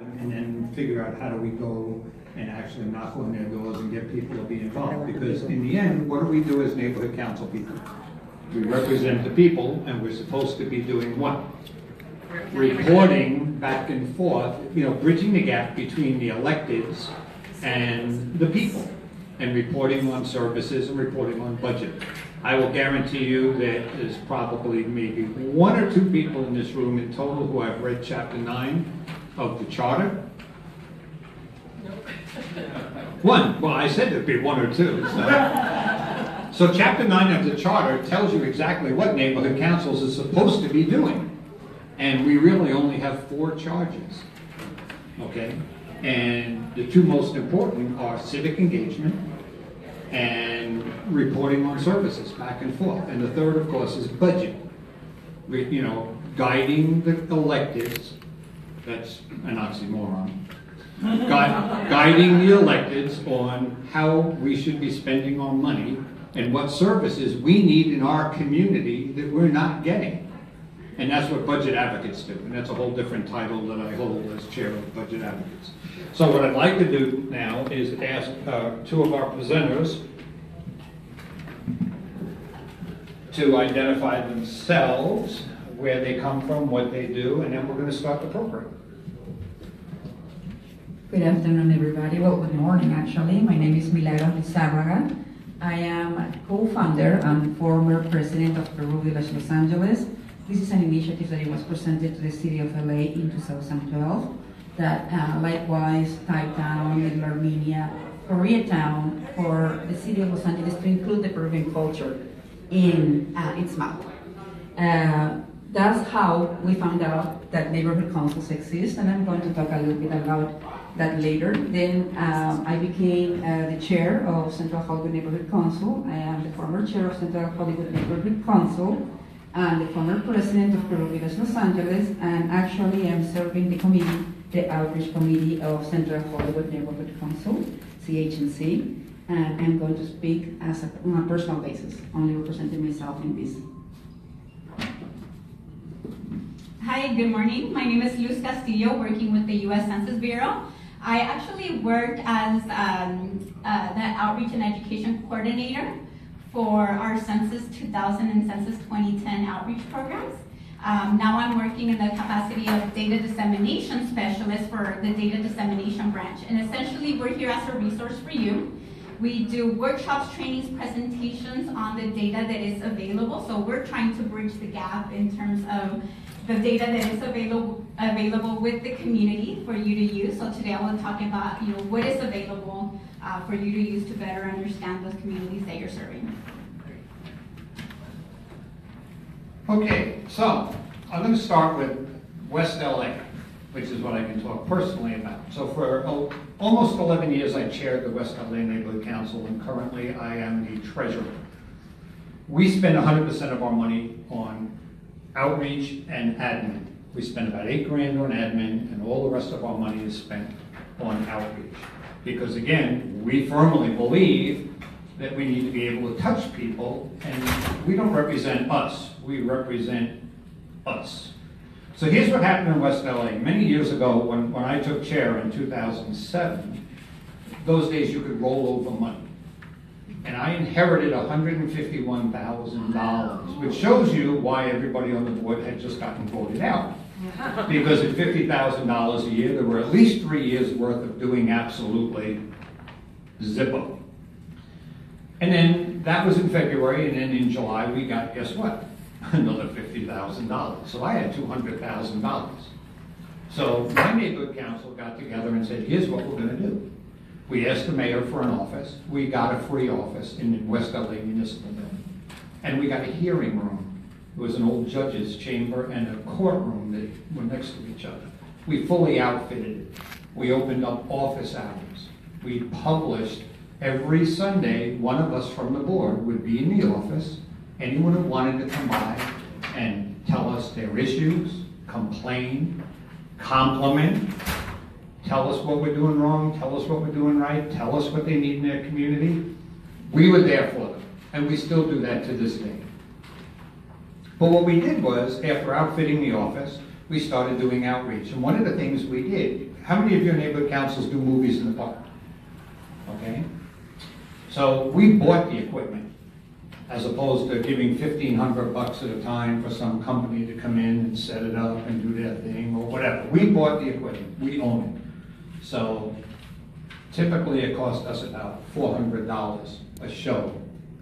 and then figure out how do we go and actually knock on their doors and get people to be involved. Because in the end, what do we do as neighborhood council people? We represent the people, and we're supposed to be doing what? Reporting back and forth, you know, bridging the gap between the electeds and the people, and reporting on services and reporting on budget. I will guarantee you that there's probably maybe one or two people in this room in total who have read chapter nine of the charter. One, well, I said there'd be one or two. So, So chapter nine of the charter tells you exactly what neighborhood councils are supposed to be doing. And we really only have four charges, okay? And the two most important are civic engagement and reporting on services back and forth. And the third, of course, is budget. We, you know, guiding the electeds, that's an oxymoron. Gui- Guiding the electeds on how we should be spending our money and what services we need in our community that we're not getting. And that's what budget advocates do, and that's a whole different title that I hold as chair of budget advocates. So what I'd like to do now is ask uh, two of our presenters to identify themselves, where they come from, what they do, and then we're going to start the program. Good afternoon, everybody. Well, good morning, actually. My name is Milagros Lizárraga. I am a co-founder and former president of Peru Village Los Angeles. This is an initiative that was presented to the city of LA in 2012 that uh, likewise Thai Town, Little Armenia, Koreatown for the city of Los Angeles to include the Peruvian culture in uh, its map. Uh, that's how we found out that neighborhood councils exist, and I'm going to talk a little bit about that later. Then um, I became uh, the chair of Central Hollywood Neighborhood Council. I am the former chair of Central Hollywood Neighborhood Council and the former president of Village Los Angeles, and actually I'm serving the committee, the outreach committee of Central Hollywood Neighborhood Council, CHNC, and I'm going to speak as a, on a personal basis, only representing myself in this. Hi, good morning. My name is Luz Castillo, working with the U.S. Census Bureau. I actually worked as um, uh, the outreach and education coordinator for our Census 2000 and Census 2010 outreach programs. Um, now I'm working in the capacity of data dissemination specialist for the data dissemination branch. And essentially, we're here as a resource for you. We do workshops, trainings, presentations on the data that is available. So we're trying to bridge the gap in terms of the data that is available available with the community for you to use. So today I want to talk about you know what is available uh, for you to use to better understand those communities that you're serving. Okay, so I'm going to start with West LA, which is what I can talk personally about. So for oh, almost 11 years, I chaired the West LA Neighborhood Council, and currently I am the treasurer. We spend 100% of our money on outreach and admin. We spend about eight grand on admin, and all the rest of our money is spent on outreach. Because again, we firmly believe that we need to be able to touch people, and we don't represent us, we represent us. So here's what happened in West LA. Many years ago, when, when I took chair in 2007, those days you could roll over money. And I inherited $151,000, which shows you why everybody on the board had just gotten voted out. Because at $50,000 a year, there were at least three years' worth of doing absolutely zippo. And then that was in February, and then in July, we got, guess what? Another $50,000. So I had $200,000. So my neighborhood council got together and said, here's what we're gonna do. We asked the mayor for an office. We got a free office in the West LA Municipal Building. And we got a hearing room. It was an old judge's chamber and a courtroom that were next to each other. We fully outfitted it. We opened up office hours. We published every Sunday, one of us from the board would be in the office. Anyone who wanted to come by and tell us their issues, complain, compliment, tell us what we're doing wrong, tell us what we're doing right, tell us what they need in their community. We were there for them, and we still do that to this day. But what we did was, after outfitting the office, we started doing outreach. And one of the things we did, how many of your neighborhood councils do movies in the park? Okay? So we bought the equipment, as opposed to giving fifteen hundred bucks at a time for some company to come in and set it up and do their thing, or whatever. We bought the equipment, we own it. So typically it costs us about four hundred dollars a show,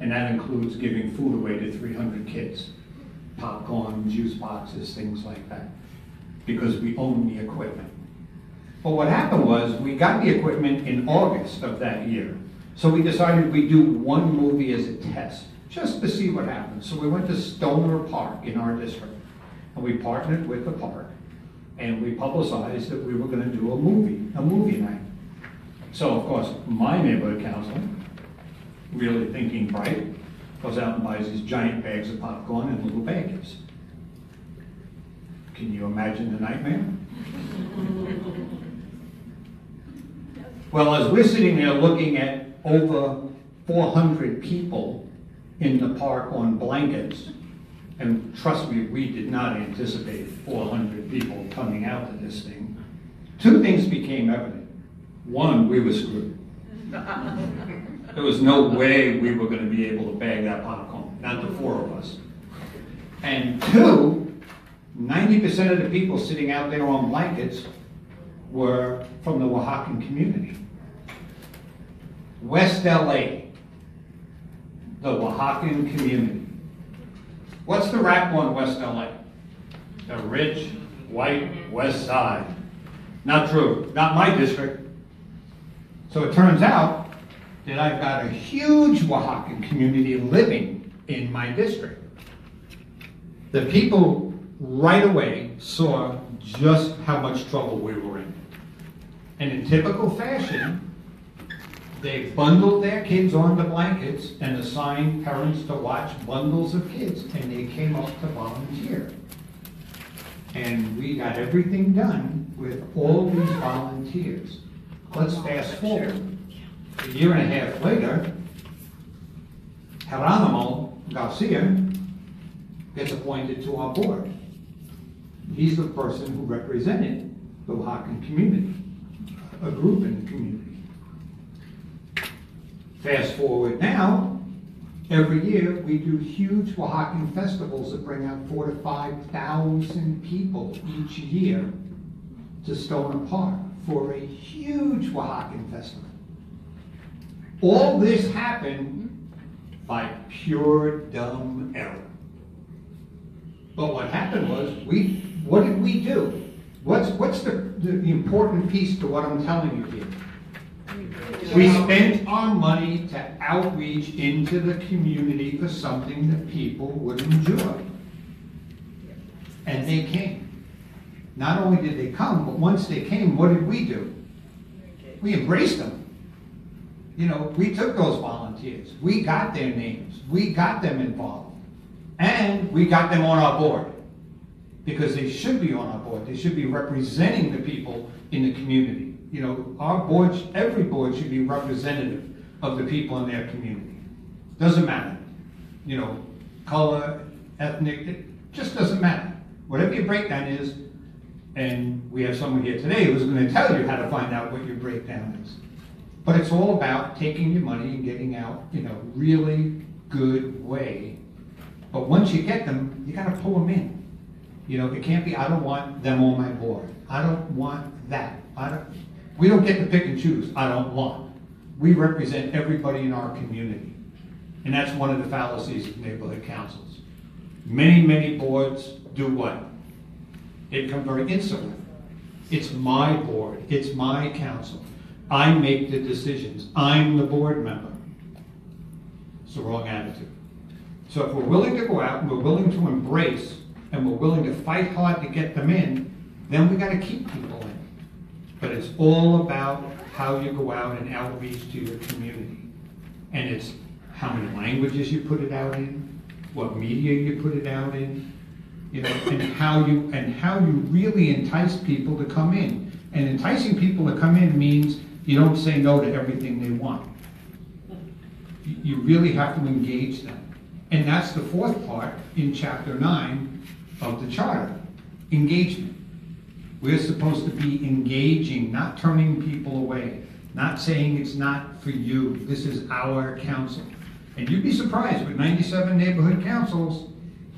and that includes giving food away to three hundred kids. Popcorn, juice boxes, things like that, because we own the equipment. But what happened was, we got the equipment in August of that year. So we decided we'd do one movie as a test, just to see what happens. So we went to Stoner Park in our district, and we partnered with the park, and we publicized that we were gonna do a movie, a movie night. So of course, my neighborhood council, really thinking bright, goes out and buys these giant bags of popcorn and little baggies. Can you imagine the nightmare? Well, as we're sitting there looking at over 400 people in the park on blankets, and trust me, we did not anticipate 400 people coming out to this thing, two things became evident. One, we were screwed. There was no way we were going to be able to bag that popcorn, not the four of us. And two, 90% of the people sitting out there on blankets were from the Oaxacan community. West LA, the Oaxacan community. What's the rap on West LA? The rich, white West Side. Not true, not my district. So it turns out that I've got a huge Oaxacan community living in my district. The people right away saw just how much trouble we were in. And in typical fashion, they bundled their kids on the blankets and assigned parents to watch bundles of kids, and they came up to volunteer. And we got everything done with all these volunteers. Let's fast forward. A year and a half later, Geronimo Garcia gets appointed to our board. He's the person who represented the Oaxacan community, a group in the community. Fast forward now, every year we do huge Oaxacan festivals that bring out four to five thousand people each year to Stoner Park for a huge Oaxacan festival. All this happened by pure dumb error. But what happened was, we, what did we do? What's, what's the, the important piece to what I'm telling you here? We spent our money to outreach into the community for something that people would enjoy. And they came. Not only did they come, but once they came, what did we do? We embraced them. You know, we took those volunteers. We got their names. We got them involved. And we got them on our board. Because they should be on our board. They should be representing the people in the community. You know, our board, every board should be representative of the people in their community. Doesn't matter. You know, color, ethnic, it just doesn't matter. Whatever your breakdown is, and we have someone here today who's going to tell you how to find out what your breakdown is. But it's all about taking your money and getting out in a really good way. But once you get them, you got to pull them in. You know, it can't be, I don't want them on my board. I don't want that. I don't, we don't get to pick and choose. I don't want. We represent everybody in our community. And that's one of the fallacies of neighborhood councils. Many, many boards do what? They become very insular. It's my board, it's my council. I make the decisions. I'm the board member. It's the wrong attitude. So if we're willing to go out and we're willing to embrace and we're willing to fight hard to get them in, then we got to keep people in. But it's all about how you go out and outreach to your community. And it's how many languages you put it out in, what media you put it out in, you know, and how you and how you really entice people to come in. And enticing people to come in means you don't say no to everything they want. You really have to engage them. And that's the fourth part in chapter nine of the charter, engagement. We're supposed to be engaging, not turning people away, not saying it's not for you. This is our council. And you'd be surprised with ninety-seven neighborhood councils,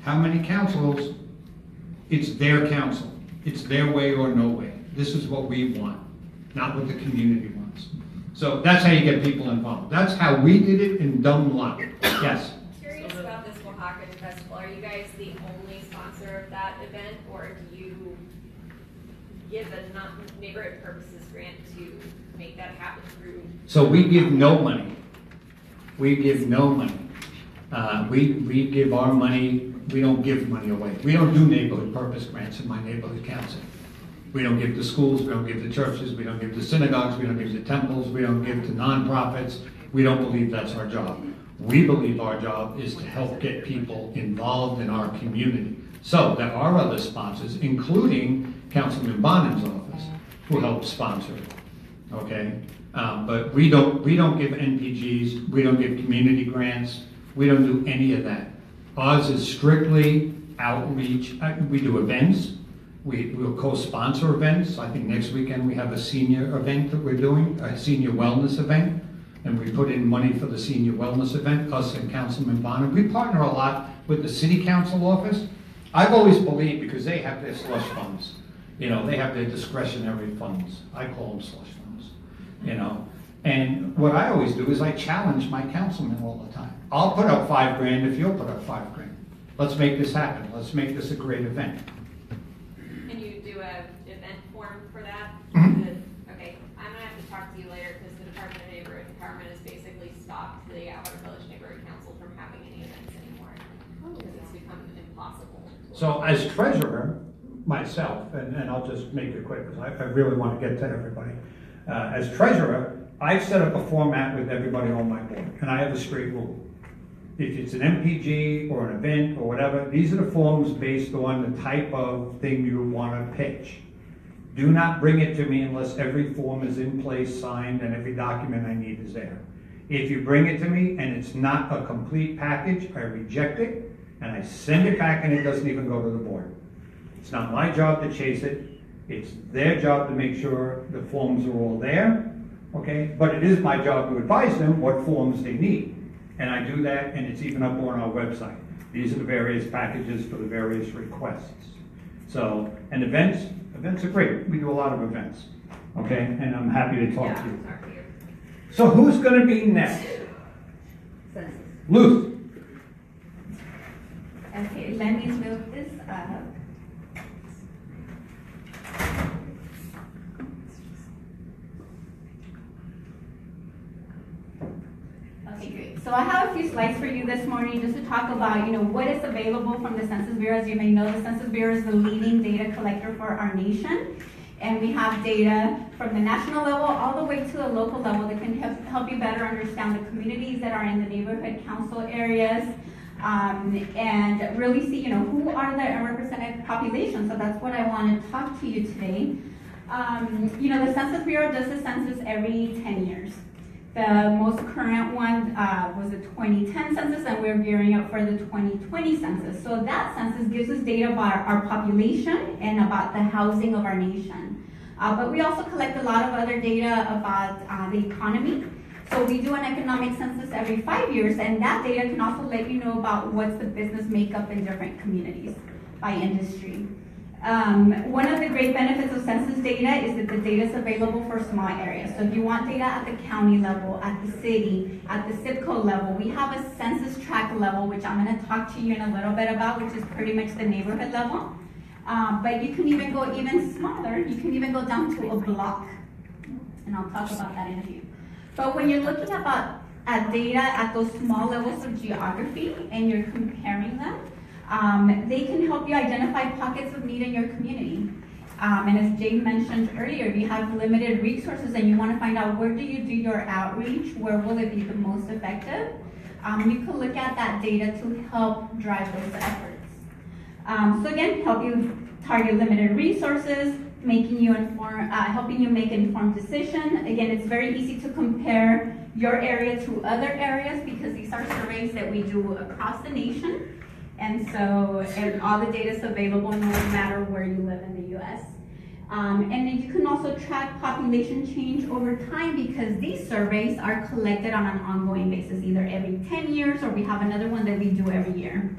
how many councils, it's their council. It's their way or no way. This is what we want, not what the community wants. So that's how you get people involved. That's how we did it in Dunlop. Yes? Curious about this Oaxaca Festival, are you guys the only sponsor of that event, or do you give non- neighborhood purposes grant to make that happen through? So we give no money. We give no money. Uh, we, we give our money, we don't give money away. We don't do neighborhood purpose grants in my neighborhood council. We don't give to schools, we don't give to churches, we don't give to synagogues, we don't give to temples, we don't give to nonprofits. We don't believe that's our job. We believe our job is to help get people involved in our community. So there are other sponsors, including Councilman Bonin's office, who help sponsor it okay? Um, but we don't, we don't give NPGs, we don't give community grants, we don't do any of that. Ours is strictly outreach, Uh, we do events, we, we'll co-sponsor events, I think next weekend we have a senior event that we're doing, a senior wellness event, and we put in money for the senior wellness event, us and Councilman Bonham. We partner a lot with the city council office. I've always believed, because they have their slush funds, you know, they have their discretionary funds, I call them slush funds, you know? And what I always do is I challenge my councilmen all the time. I'll put up five grand if you'll put up five grand. Let's make this happen, let's make this a great event. Can you do a event form for that? Okay, I'm gonna have to talk to you later, because the Department of Neighborhood Empowerment has basically stopped the Atwater Village Neighborhood Council from having any events anymore, oh, because it's become impossible. So as treasurer, myself, and, and I'll just make it quick, because I, I really want to get to everybody. Uh, as treasurer, I've set up a format with everybody on my board, and I have a straight rule. If it's an NPG or an event or whatever, these are the forms based on the type of thing you want to pitch. Do not bring it to me unless every form is in place, signed, and every document I need is there. If you bring it to me and it's not a complete package, I reject it, and I send it back and it doesn't even go to the board. It's not my job to chase it, it's their job to make sure the forms are all there, okay? But it is my job to advise them what forms they need. And I do that, and it's even up on our website. These are the various packages for the various requests. So, and events, events are great, we do a lot of events, okay? And I'm happy to talk to you. So who's gonna be next? Luz? Okay, let me move this up. Okay, great. So I have a few slides for you this morning just to talk about, you know, what is available from the Census Bureau. As you may know, the Census Bureau is the leading data collector for our nation. And we have data from the national level all the way to the local level that can help, you better understand the communities that are in the neighborhood council areas, um, and really see, you know, who are the unrepresented population. So that's what I want to talk to you today. Um, you know, the Census Bureau does the census every 10 years. The most current one uh, was the 2010 census, and we're gearing up for the 2020 census. So that census gives us data about our population and about the housing of our nation. Uh, but we also collect a lot of other data about uh, the economy. So we do an economic census every five years, and that data can also let you know about what's the business makeup in different communities by industry. Um, one of the great benefits of census data is that the data is available for small areas. So if you want data at the county level, at the city, at the zip code level, we have a census tract level, which I'm going to talk to you in a little bit about, which is pretty much the neighborhood level. Um, but you can even go even smaller. You can even go down to a block. And I'll talk about that in a few. But when you're looking about at data at those small levels of geography and you're comparing them, um, they can help you identify pockets of need in your community. Um, and as Jay mentioned earlier, if you have limited resources and you want to find out where do you do your outreach, where will it be the most effective, um, you can look at that data to help drive those efforts. Um, so again, help you target limited resources, making you inform, uh, helping you make informed decision. Again, it's very easy to compare your area to other areas because these are surveys that we do across the nation. And so, and all the data is available no matter where you live in the US. Um, and then you can also track population change over time because these surveys are collected on an ongoing basis, either every 10 years or we have another one that we do every year.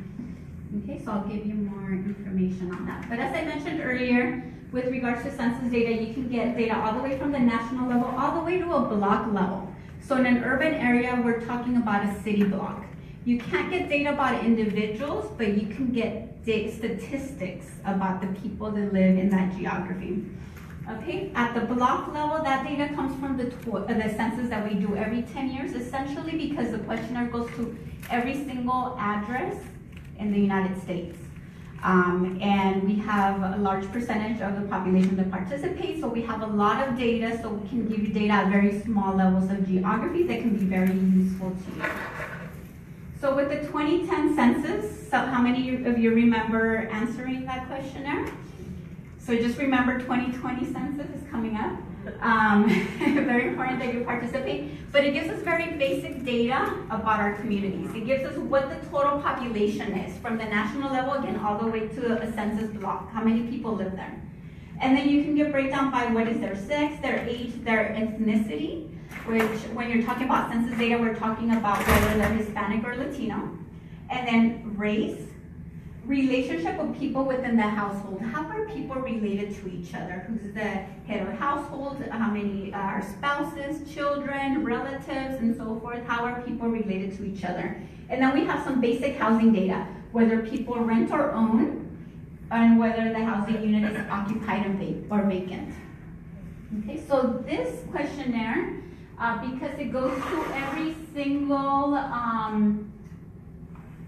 Okay, so I'll give you more information on that. But as I mentioned earlier, with regards to census data, you can get data all the way from the national level, all the way to a block level. So in an urban area, we're talking about a city block. You can't get data about individuals, but you can get statistics about the people that live in that geography. Okay, at the block level, that data comes from the, uh, the census that we do every 10 years, essentially because the questionnaire goes to every single address in the United States. Um, and we have a large percentage of the population that participates, so we have a lot of data, so we can give you data at very small levels of geography that can be very useful to you. So with the 2010 census, so how many of you remember answering that questionnaire? So just remember 2020 census is coming up. Um, very important that you participate, but it gives us very basic data about our communities. It gives us what the total population is from the national level, again, all the way to a census block, how many people live there. And then you can get breakdown by what is their sex, their age, their ethnicity, which when you're talking about census data, we're talking about whether they're Hispanic or Latino. And then race, relationship with people within the household. How are people related to each other? Who's the head of household? How many are spouses, children, relatives, and so forth? How are people related to each other? And then we have some basic housing data, whether people rent or own, and whether the housing unit is occupied or vacant. Okay, so this questionnaire, uh, because it goes to every single, um,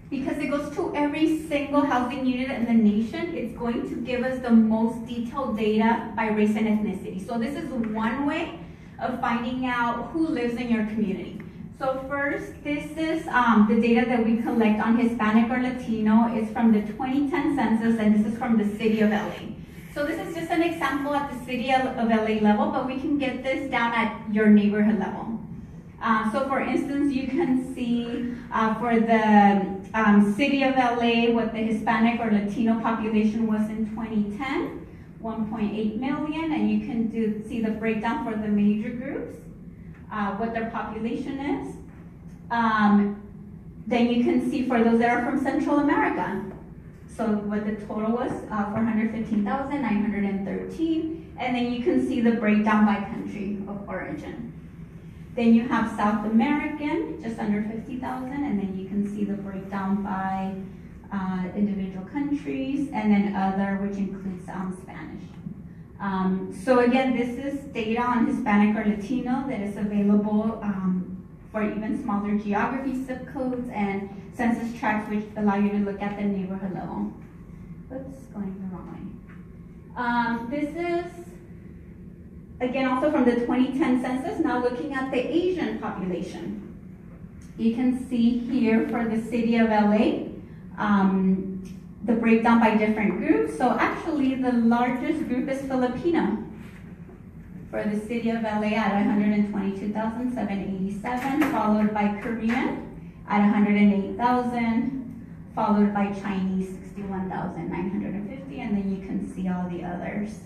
because it goes to every single housing unit in the nation, it's going to give us the most detailed data by race and ethnicity. So this is one way of finding out who lives in your community. So first, this is um, the data that we collect on Hispanic or Latino. It's from the 2010 census, and this is from the city of LA. So this is just an example at the city of LA level, but we can get this down at your neighborhood level. Uh, so for instance, you can see uh, for the um, city of LA what the Hispanic or Latino population was in 2010, 1.8 million, and you can do see the breakdown for the major groups, uh, what their population is. Um, then you can see for those that are from Central America. So what the total was, uh, 415,913, and then you can see the breakdown by country of origin. Then you have South American, just under 50,000, and then you can see the breakdown by uh, individual countries, and then other, which includes um, Spanish. Um, so again, this is data on Hispanic or Latino that is available um, for even smaller geography zip codes and census tracts, which allow you to look at the neighborhood level. Oops, going the wrong way. Um, this is again, also from the 2010 census, now looking at the Asian population. You can see here for the city of LA, um, the breakdown by different groups. So actually, the largest group is Filipino. For the city of LA at 122,787, followed by Korean at 108,000, followed by Chinese 61,950, and then you can see all the others.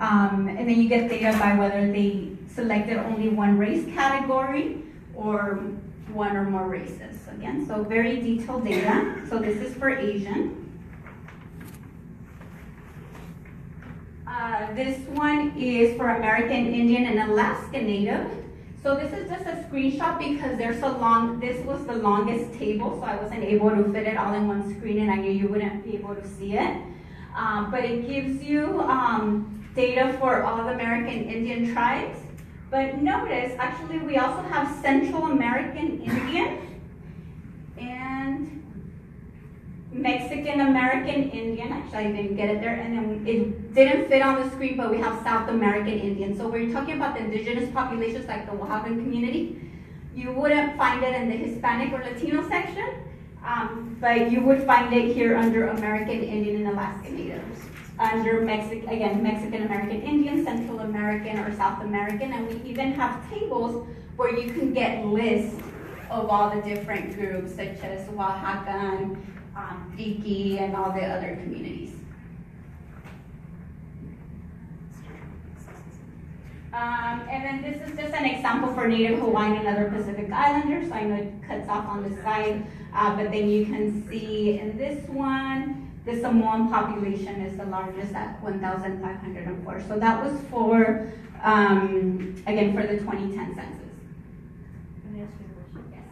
Um, and then you get data by whether they selected only one race category or one or more races. Again, so very detailed data. So this is for Asian. Uh, this one is for American Indian and Alaska Native. So this is just a screenshot because there's a long, this was the longest table, so I wasn't able to fit it all in one screen and I knew you wouldn't be able to see it. Um, but it gives you um, data for all the American Indian tribes. But notice, actually, we also have Central American Indian and Mexican American Indian. Actually, I didn't get it there, and then it didn't fit on the screen, but we have South American Indian. So we're talking about the indigenous populations like the Oaxacan community. You wouldn't find it in the Hispanic or Latino section, um, but you would find it here under American Indian and Alaska Natives under Mexican, again, Mexican American Indian, Central American, or South American, and we even have tables where you can get lists of all the different groups, such as Oaxacan, um, and all the other communities. Um, and then this is just an example for Native Hawaiian and other Pacific Islanders. So I know it cuts off on the side, uh, but then you can see in this one, the Samoan population is the largest at 1,504. So that was for, um, again, for the 2010 census. Can I ask you a question? Yes.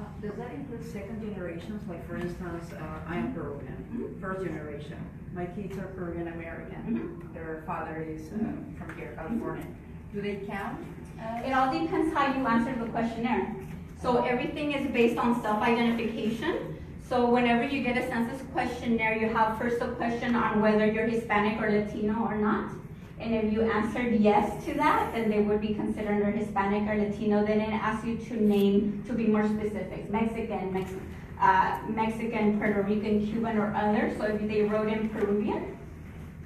Uh, Does that include second generations? Like for instance, uh, I am Peruvian, first generation. My kids are Peruvian American. Their father is uh, from here, California. Do they count? Uh, It all depends how you answer the questionnaire. So everything is based on self-identification. So whenever you get a census questionnaire, you have first a question on whether you're Hispanic or Latino or not. And if you answered yes to that, then they would be considered under Hispanic or Latino. Then it asks you to name, to be more specific, Mexican, Mex- uh, Mexican, Puerto Rican, Cuban, or other. So if they wrote in Peruvian,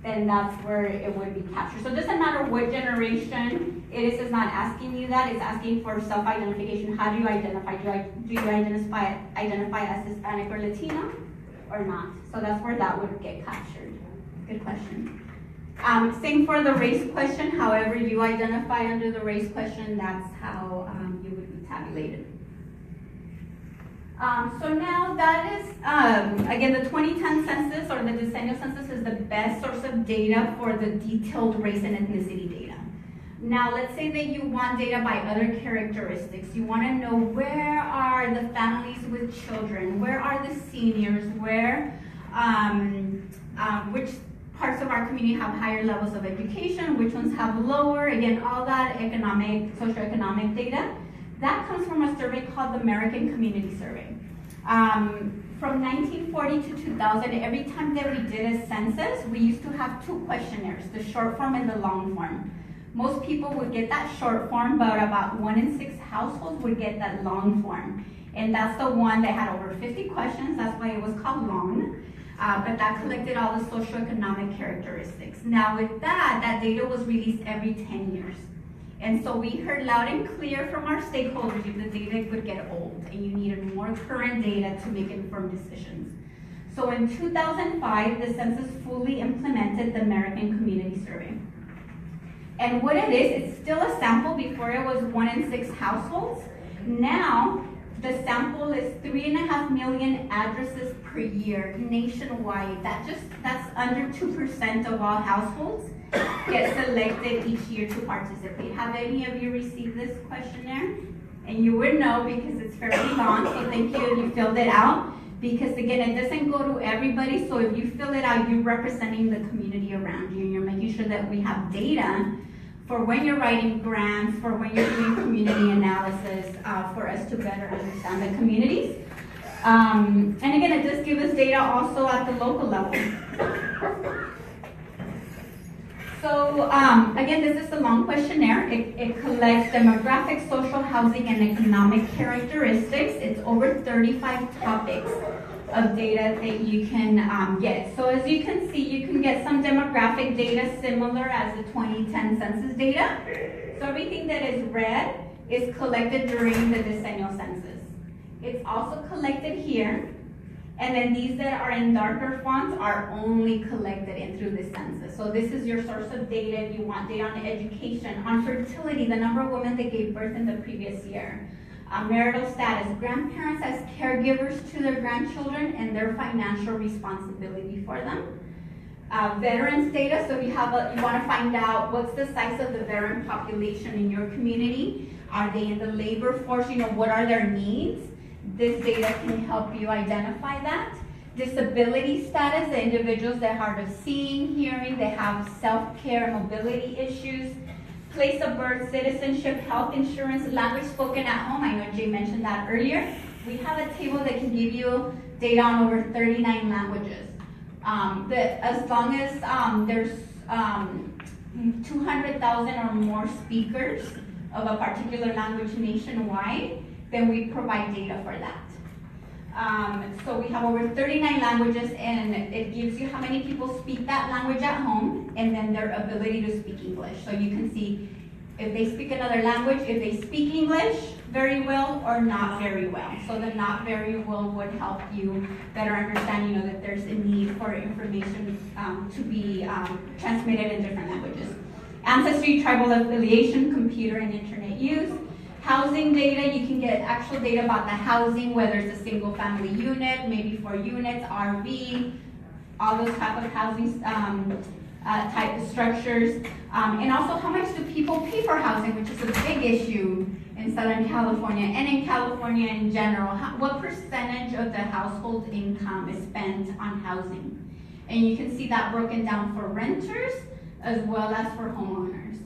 then that's where it would be captured. So it doesn't matter what generation it is, it's not asking you that, it's asking for self-identification. How do you identify? Do, I, do you identify, identify as Hispanic or Latino or not? So that's where that would get captured. Good question. Um, same for the race question, however you identify under the race question, that's how um, you would be tabulated. Um, so now that is, um, again, the 2010 census or the decennial census is the best source of data for the detailed race and ethnicity data. Now, let's say that you want data by other characteristics. You want to know where are the families with children, where are the seniors, where, um, um, which parts of our community have higher levels of education, which ones have lower. Again, all that economic, socioeconomic data. That comes from a survey called the American Community Survey. Um, from 1940 to 2000, every time that we did a census, we used to have two questionnaires, the short form and the long form. Most people would get that short form, but about one in six households would get that long form. And that's the one that had over 50 questions, that's why it was called long. Uh, but that collected all the socioeconomic characteristics. Now with that, that data was released every 10 years. And so we heard loud and clear from our stakeholders if the data would get old and you needed more current data to make informed decisions. So in 2005, the census fully implemented the American Community Survey. And what it is, it's still a sample. Before it was one in six households. Now, the sample is three and a half million addresses per year nationwide. That just, that's under 2% of all households get selected each year to participate. Have any of you received this questionnaire? And you would know because it's fairly long, so thank you if you filled it out. Because again, it doesn't go to everybody, so if you fill it out, you're representing the community around you and you're making sure that we have data for when you're writing grants, for when you're doing community analysis, uh, for us to better understand the communities. Um, and again, it does give us data also at the local level. So um, again, this is a long questionnaire. It, it collects demographic, social, housing, and economic characteristics. It's over 35 topics of data that you can um, get. So as you can see, you can get some demographic data similar as the 2010 census data. So everything that is red is collected during the decennial census. It's also collected here. And then these that are in darker fonts are only collected in through the census. So this is your source of data if you want data on education, on fertility, the number of women that gave birth in the previous year, uh, marital status, grandparents as caregivers to their grandchildren and their financial responsibility for them. Uh, veterans data, so you have a, you want to find out what's the size of the veteran population in your community. Are they in the labor force? You know, what are their needs? This data can help you identify that. Disability status, the individuals that are hard of seeing, hearing, they have self-care, mobility issues. Place of birth, citizenship, health insurance, language spoken at home. I know Jay mentioned that earlier. We have a table that can give you data on over 39 languages. Um, the, as long as um, there's um, 200,000 or more speakers of a particular language nationwide, then we provide data for that. Um, so we have over 39 languages and it gives you how many people speak that language at home and then their ability to speak English. So you can see if they speak another language, if they speak English very well or not very well. So the not very well would help you better understand, you know, that there's a need for information um, to be um, transmitted in different languages. ancestry, tribal affiliation, computer and internet use. Housing data, you can get actual data about the housing, whether it's a single family unit, maybe four units, RV, all those type of housing um, uh, type of structures. Um, and also how much do people pay for housing, which is a big issue in Southern California and in California in general. How, what percentage of the household income is spent on housing? And you can see that broken down for renters as well as for homeowners.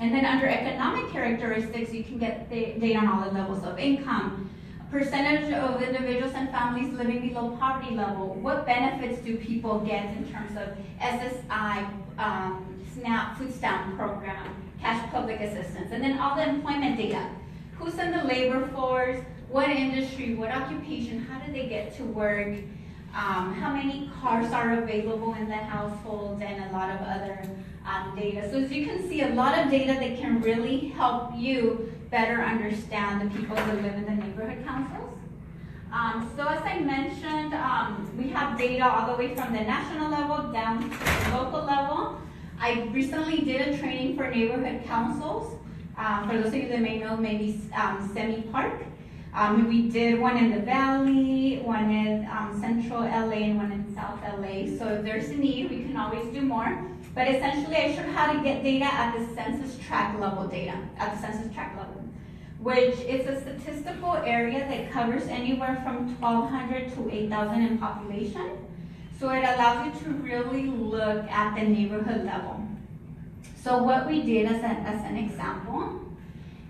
And then under economic characteristics, you can get data on all the levels of income. Percentage of individuals and families living below poverty level. What benefits do people get in terms of SSI, um, SNAP, food stamp program, cash public assistance, and then all the employment data. Who's in the labor force? What industry? What occupation? How do they get to work? Um, how many cars are available in the household, and a lot of other um, data. So as you can see, a lot of data that can really help you better understand the people that live in the neighborhood councils. Um, so as I mentioned, um, we have data all the way from the national level down to the local level. I recently did a training for neighborhood councils. Um, for those of you that may know, maybe um, Semi Park. Um, we did one in the Valley, one in um, Central LA, and one in South LA. So if there's a need, we can always do more. But essentially, I showed how to get data at the census tract level data, at the census tract level, which is a statistical area that covers anywhere from 1,200 to 8,000 in population. So it allows you to really look at the neighborhood level. So what we did as, a, as an example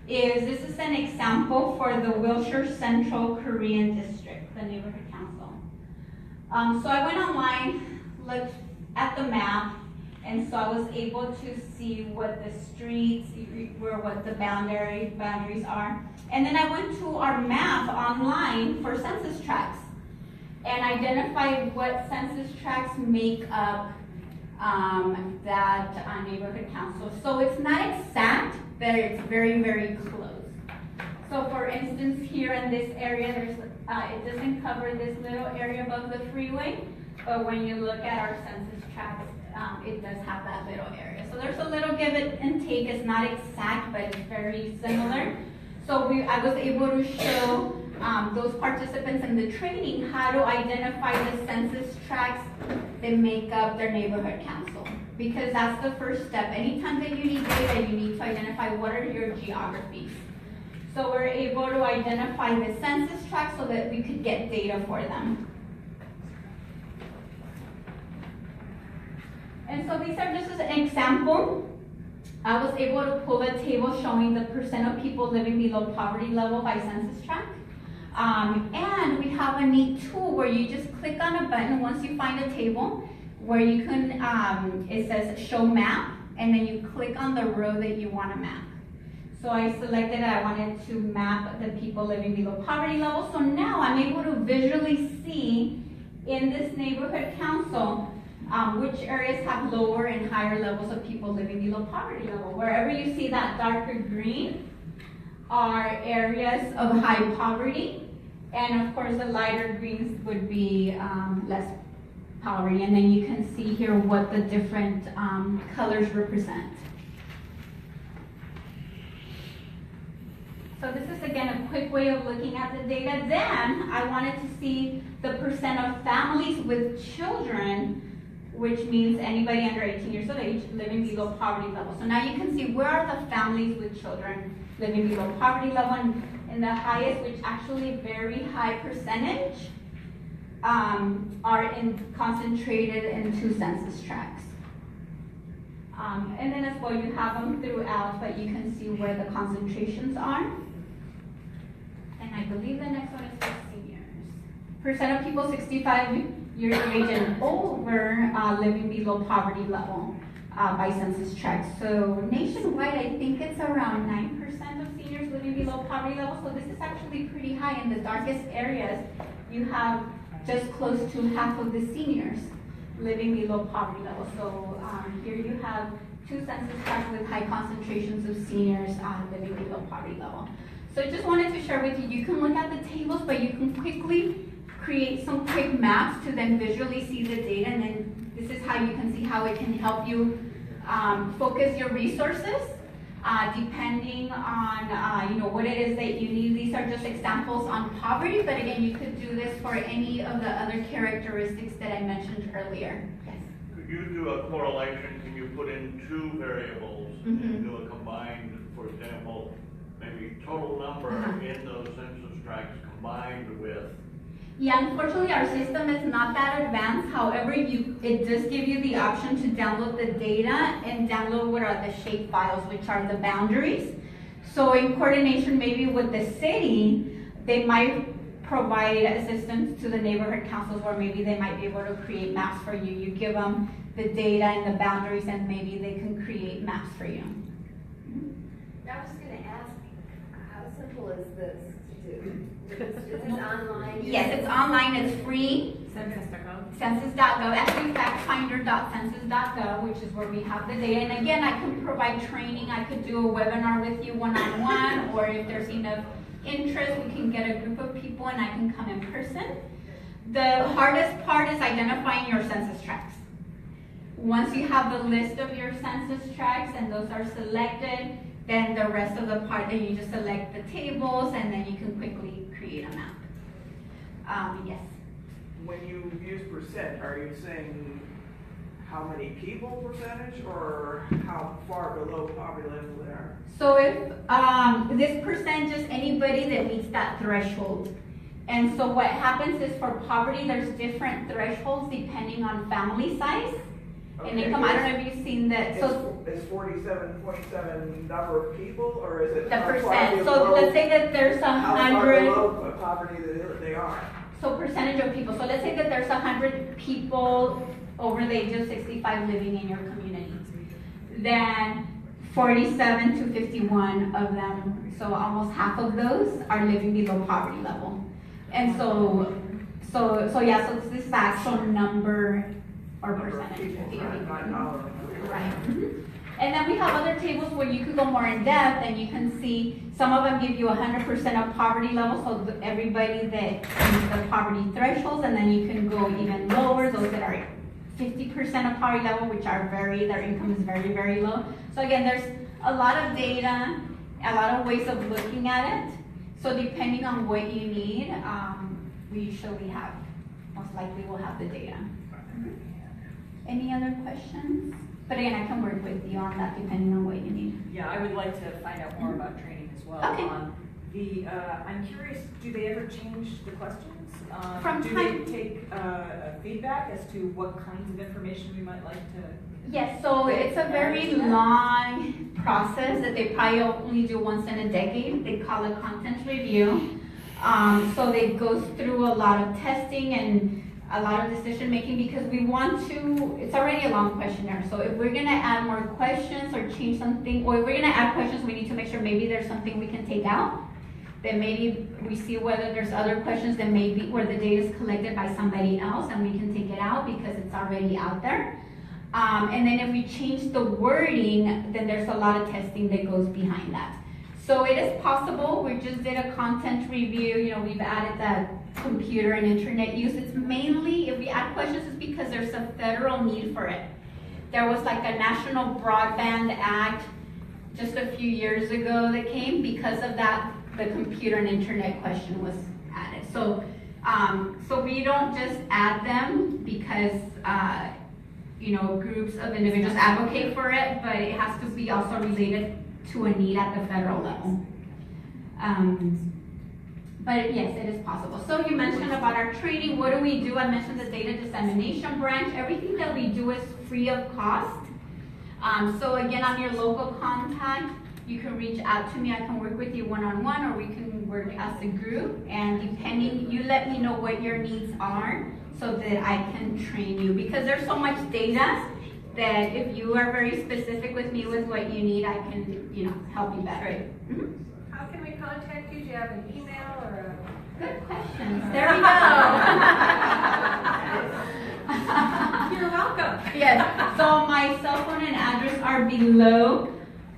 is this is an example for the Wilshire Central Korean District, the neighborhood council. Um, so I went online, looked at the map, and so I was able to see what the streets were, what the boundary boundaries are. And then I went to our map online for census tracts and identified what census tracts make up um, that uh, neighborhood council. So it's not exact, but it's very, very close. So for instance, here in this area, there's, uh, it doesn't cover this little area above the freeway, but when you look at our census tracts, um, it does have that little area. So there's a little give and take. It's not exact, but it's very similar. So we, I was able to show um, those participants in the training how to identify the census tracts that make up their neighborhood council. Because that's the first step. Anytime that you need data, you need to identify what are your geographies. So we're able to identify the census tracts so that we could get data for them. And so these are just as an example. I was able to pull a table showing the percent of people living below poverty level by census tract. Um, and we have a neat tool where you just click on a button once you find a table where you can, um, it says show map, and then you click on the row that you want to map. So I selected I wanted to map the people living below poverty level. So now I'm able to visually see in this neighborhood council um, which areas have lower and higher levels of people living below poverty level. Wherever you see that darker green are areas of high poverty, and of course the lighter greens would be um, less poverty. And then you can see here what the different um, colors represent. So this is again a quick way of looking at the data. Then I wanted to see the percent of families with children which means anybody under 18 years of age living below poverty level. So now you can see where are the families with children living below poverty level, and, the highest, which actually very high percentage, um, are in, concentrated in two census tracts. Um, and then as well, you have them throughout, but you can see where the concentrations are. And I believe the next one is for seniors. Percent of people 65 of age and over uh, living below poverty level uh, by census tract. So nationwide, I think it's around 9% of seniors living below poverty level. So this is actually pretty high. In the darkest areas, you have just close to half of the seniors living below poverty level. So um, here you have two census tracts with high concentrations of seniors uh, living below poverty level. So I just wanted to share with you, you can look at the tables, but you can quickly create some quick maps to then visually see the data and then this is how you can see how it can help you um, focus your resources, uh, depending on, uh, you know, what it is that you need. These are just examples on poverty, but again, you could do this for any of the other characteristics that I mentioned earlier. Yes. Could you do a correlation, can you put in two variables Mhm. and do a combined, for example, maybe total number Uh-huh. in those census tracts combined with? Yeah, unfortunately, our system is not that advanced. However, you, it does give you the option to download the data and download what are the shape files, which are the boundaries. So in coordination maybe with the city, they might provide assistance to the neighborhood councils where maybe they might be able to create maps for you. You give them the data and the boundaries and maybe they can create maps for you. I was just gonna ask, how simple is this to do? Is this online? Yes, it's online, it's free. Census.gov. Census.gov, actually factfinder.census.gov, which is where we have the data. And again, I can provide training, I could do a webinar with you one-on-one, or if there's enough interest, we can get a group of people and I can come in person. The hardest part is identifying your census tracts. Once you have the list of your census tracts and those are selected, then the rest of the part, then you just select the tables and then you can quickly create a map. Um, yes. When you use percent, are you saying how many people percentage or how far below poverty level they are? So if, um, this percent, just anybody that meets that threshold. And so what happens is for poverty, there's different thresholds depending on family size and Okay, income. I don't know if you've seen that, so Is, forty-seven point seven number of people or is it? the how far percent, so below- let's say that there's a How far hundred, below poverty that they are? so percentage of people. So let's say that there's a hundred people over the age of sixty-five living in your community. Then forty-seven to fifty-one of them, so almost half of those are living below poverty level. And so, so, so yeah, so this is the actual number or Number of percentage. people, of people. not dollar. Right. mhm. And then we have other tables where you could go more in depth and you can see, some of them give you hundred percent of poverty level, so everybody that meets the poverty thresholds, and then you can go even lower, those that are fifty percent of poverty level, which are very, their income is very, very low. So again, there's a lot of data, a lot of ways of looking at it. So depending on what you need, um, we usually have, most likely we'll have the data. Any other questions? But again, I can work with you on that depending on what you need. Yeah, I would like to find out more about training as well. Okay. Um, The, uh, I'm curious, do they ever change the questions? Um, From Do time- they take uh, feedback as to what kinds of information we might like to? Yes, so it's a very long process that they probably only do once in a decade. They call it content review. Um, so they go through a lot of testing and a lot of decision making because we want to, it's already a long questionnaire. So if we're gonna add more questions or change something, or if we're gonna add questions, we need to make sure maybe there's something we can take out. Then maybe we see whether there's other questions that maybe where the data is collected by somebody else and we can take it out because it's already out there. Um, and then if we change the wording, then there's a lot of testing that goes behind that. So it is possible, we just did a content review, you know, we've added that computer and internet use. It's mainly, if we add questions, it's because there's a federal need for it. There was like a National Broadband Act just a few years ago that came, because of that, the computer and internet question was added. So, um, so we don't just add them because, uh, you know, groups of individuals advocate for it, but it has to be also related to a need at the federal level. Um, but yes, it is possible. So you mentioned about our training, what do we do? I mentioned the data dissemination branch. Everything that we do is free of cost. Um, so again, I'm your local contact. You can reach out to me. I can work with you one-on-one or we can work as a group. And depending, you let me know what your needs are so that I can train you. Because there's so much data that if you are very specific with me with what you need, I can, you know, help you better. Mhm. How can we contact you? Do you have an email or a? Good questions. There we go. You're welcome. Yes, so my cell phone and address are below.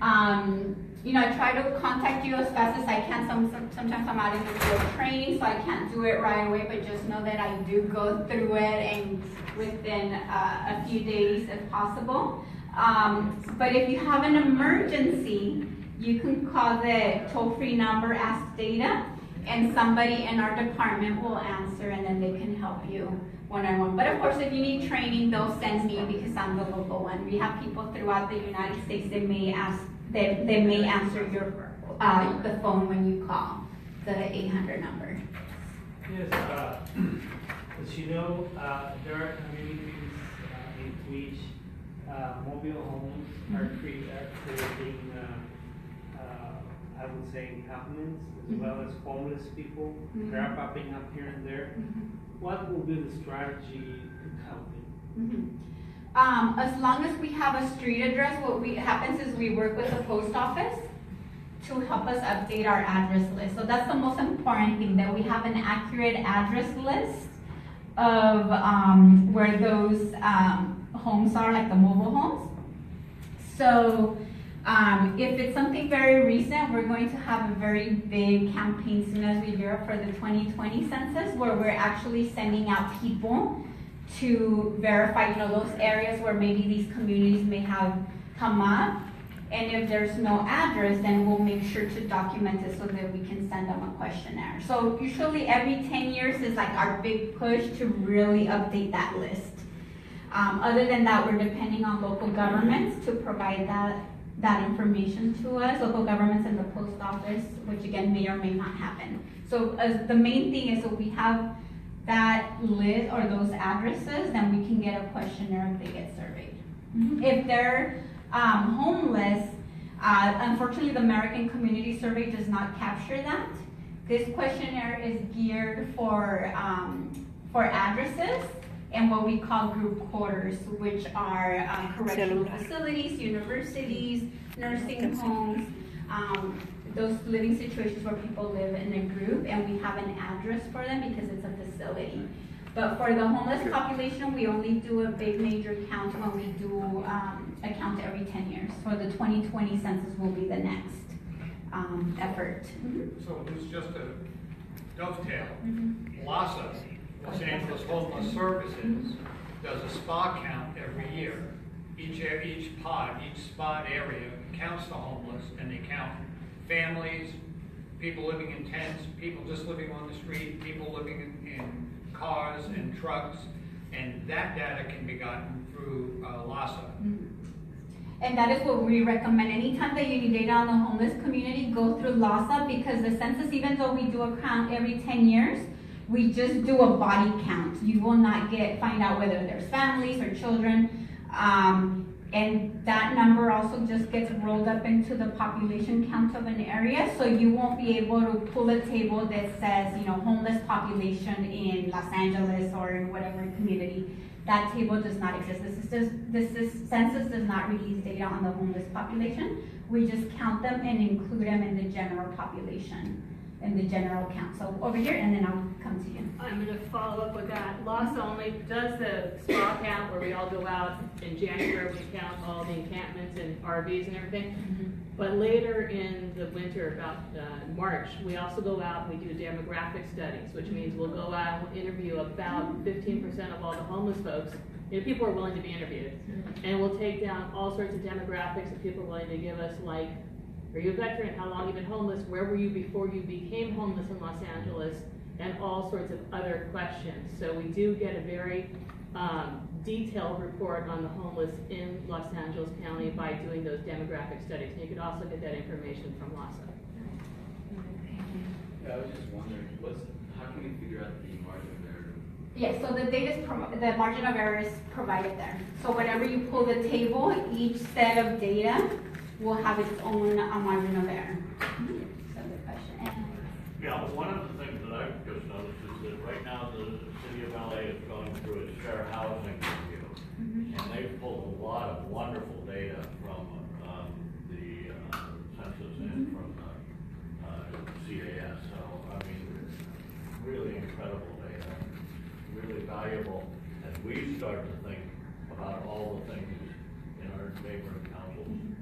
Um, you know, I try to contact you as fast as I can. Some, some, sometimes I'm out in the field training, so I can't do it right away, but just know that I do go through it and within uh, a few days if possible. Um, but if you have an emergency, you can call the toll-free number, ask data, and somebody in our department will answer and then they can help you one-on-one. But of course, if you need training, they'll send me because I'm the local one. We have people throughout the United States that may ask, they, they may answer your, uh, the phone when you call, the eight hundred number. Yes, uh, as you know, uh, there are communities uh, in which uh, mobile homes are cre- are creating, uh, uh, I would say encampments as well as homeless people. They are popping up here and there. What will be the strategy to help them? Um, as long as we have a street address, what we, happens is we work with the post office to help us update our address list. So that's the most important thing, that we have an accurate address list of, um, where those, um, homes are, like the mobile homes. So, um, if it's something very recent, we're going to have a very big campaign soon as we gear up for the twenty twenty census, where we're actually sending out people to verify, you know, those areas where maybe these communities may have come up. And if there's no address, then we'll make sure to document it so that we can send them a questionnaire. So usually every ten years is like our big push to really update that list. Um, other than that, we're depending on local governments to provide that, that information to us, local governments and the post office, which again may or may not happen. So the main thing is, if we have that list or those addresses, then we can get a questionnaire if they get surveyed. If they're um, homeless, uh, unfortunately, the American Community Survey does not capture that. This questionnaire is geared for, um, for addresses and what we call group quarters, which are um, correctional facilities, universities, nursing homes, um, those living situations where people live in a group, and we have an address for them because it's a facility. But for the homeless population, we only do a big major count when we do um, a count every 10 years. For the 2020 census will be the next um, effort. So it's just a dovetail. LAHSA, Los Angeles Homeless Services, does a spa count every year. Each, a- each pod, each spot area counts the homeless, and they count families, people living in tents, people just living on the street, people living in, in cars and trucks, and that data can be gotten through uh, LAHSA. And that is what we recommend. Anytime that you need data on the homeless community, go through LAHSA because the census, even though we do a count every 10 years, we just do a body count. You will not get, find out whether there's families or children. Um, and that number also just gets rolled up into the population count of an area. So you won't be able to pull a table that says, you know, homeless population in Los Angeles or in whatever community. That table does not exist. This is just, this is, census does not release data on the homeless population. We just count them and include them in the general population, in the general count. So over here, and then I'll come to you. I'm gonna follow up with that. LAHSA only does the spa count where we all go out in January, we count all the encampments and RVs and everything. But later in the winter, about uh, March, we also go out and we do demographic studies, which means we'll go out and we'll interview about fifteen percent of all the homeless folks. You know, people are willing to be interviewed. And we'll take down all sorts of demographics that people are willing to give us, like, are you a veteran? How long have you been homeless? Where were you before you became homeless in Los Angeles? And all sorts of other questions. So we do get a very um, detailed report on the homeless in Los Angeles County by doing those demographic studies. And you can also get that information from LAHSA. Yeah, I was just wondering, what's, how can we figure out the margin of error? Yes, so the data is, the margin of error is provided there. So whenever you pull the table, each set of data will have its own uh, margin of error. So the question, and- Yeah, one of the things that I've just noticed is that right now the city of LA is going through its fair housing review. And they've pulled a lot of wonderful data from, um, the, uh, census and from the, uh, CAS. So, I mean, really incredible data, really valuable. as we start to think about all the things in our neighboring councils that need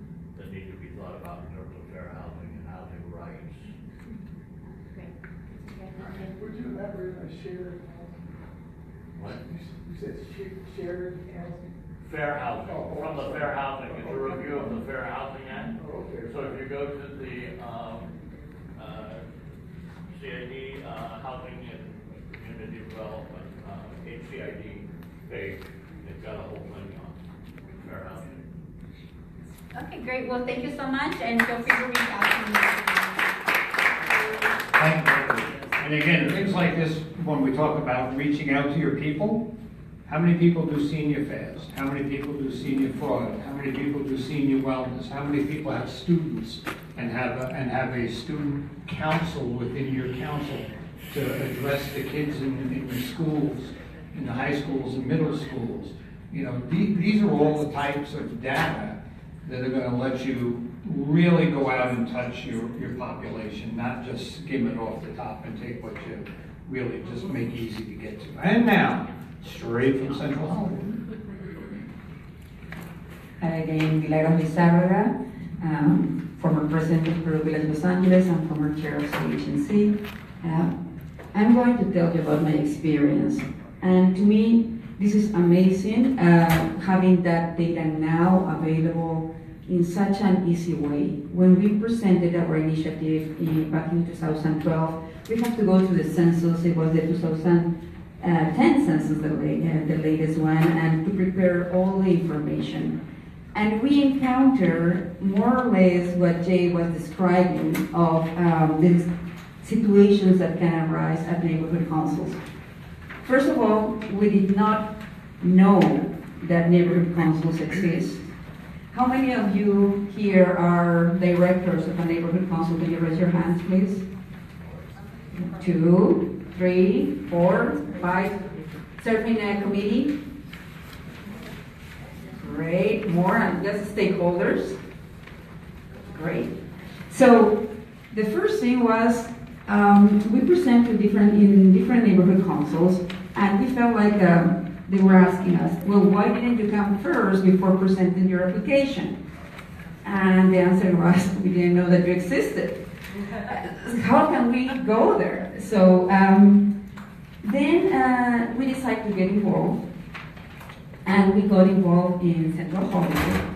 to be thought about in terms of fair housing and housing rights. Would you elaborate on shared housing? What? You You said sh- shared housing? fair housing, from the Fair Housing, it's a review of the Fair Housing Act. Okay. So if you go to the, um, uh, CID, uh, Housing and Community Development, uh, HCID page, it's got a whole thing on fair housing. Okay, great. Well, thank you so much, and feel free to reach out to me. Thank you. And again, things like this, when we talk about reaching out to your people, how many people do senior fairs? How many people do senior fraud? How many people do senior wellness? How many people have students and have, a- and have a student council within your council to address the kids in, in the schools, in the high schools and middle schools? You know, the- these are all the types of data that are gonna let you really go out and touch your, your population, not just skim it off the top and take what you really just make easy to get to. And now, straight from Central Hollywood. Again, Milagros Lizárraga, um, former president of Peru Village Los Angeles and former chair of CHNC. Uh, I'm going to tell you about my experience. And to me, this is amazing, uh, having that data now available in such an easy way. When we presented our initiative in, back in 2012, we had to go to the census, it was the 2010 census, the, uh, the latest one, and to prepare all the information. And we encounter more or less what Jay was describing of um, the situations that can arise at neighborhood councils. First of all, we did not know that neighborhood councils exist. How many of you here are directors of a neighborhood council? Can you raise your hands, please? Two, three, four, five. Serving a committee? Great, more, and just stakeholders? Great. So, the first thing was, um, we presented different, in different neighborhood councils, and we felt like, um, they were asking us, well, why didn't you come first before presenting your application? And the answer was, we didn't know that you existed. How can we go there? So um, then uh, we decided to get involved, and we got involved in Central Hollywood.